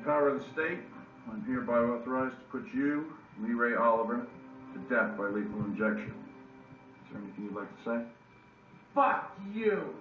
the power of the state, I'm hereby authorized to put you, Lee Ray Oliver, to death by lethal injection. Is there anything you'd like to say? Fuck you!